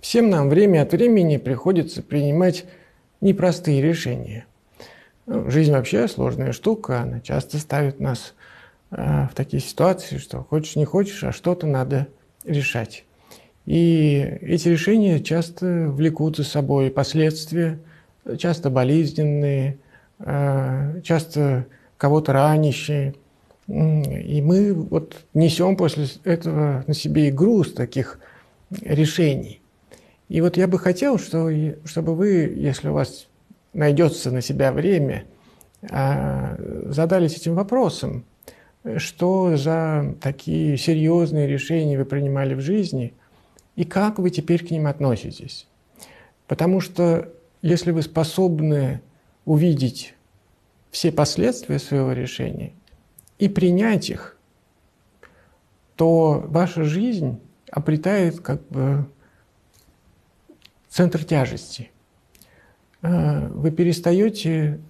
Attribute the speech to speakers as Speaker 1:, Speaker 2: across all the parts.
Speaker 1: Всем нам время от времени приходится принимать непростые решения. Жизнь вообще сложная штука, она часто ставит нас э, в такие ситуации, что хочешь не хочешь, а что-то надо решать. И эти решения часто влекут за собой последствия, часто болезненные, э, часто кого-то ранящие. И мы вот несем после этого на себе и груз таких решений – и вот я бы хотел, что, чтобы вы, если у вас найдется на себя время, а, задались этим вопросом, что за такие серьезные решения вы принимали в жизни и как вы теперь к ним относитесь. Потому что если вы способны увидеть все последствия своего решения и принять их, то ваша жизнь обретает как бы центр тяжести. А, вы перестаете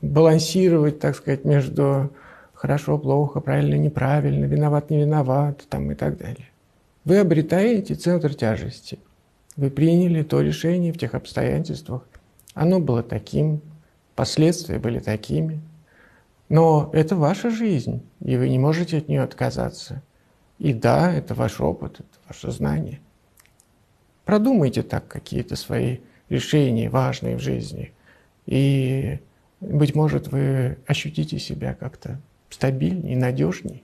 Speaker 1: балансировать, так сказать, между хорошо, плохо, правильно, неправильно, виноват, не виноват там, и так далее. Вы обретаете центр тяжести. Вы приняли то решение в тех обстоятельствах. Оно было таким, последствия были такими. Но это ваша жизнь, и вы не можете от нее отказаться. И да, это ваш опыт, это ваше знание. Продумайте так какие-то свои решения важные в жизни. И, быть может, вы ощутите себя как-то стабильнее, надежнее,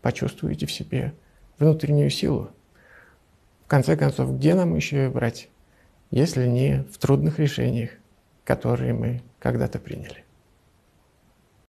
Speaker 1: почувствуете в себе внутреннюю силу. В конце концов, где нам еще брать, если не в трудных решениях, которые мы когда-то приняли?